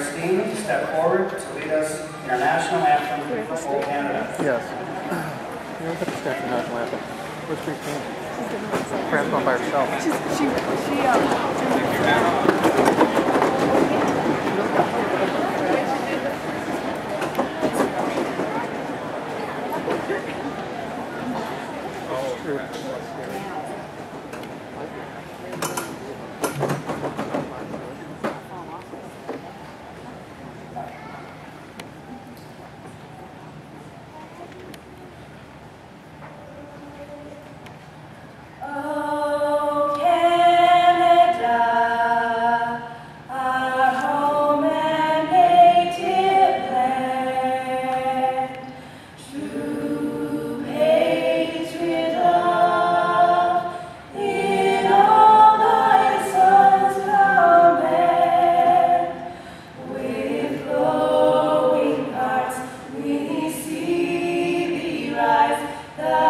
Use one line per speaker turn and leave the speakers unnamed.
Christine to step forward to lead us in our national anthem for full Canada.
Yes. You don't get to start the national anthem. Where's Christine? Grand's gone by herself.
She's, she, she, um,
Oh, the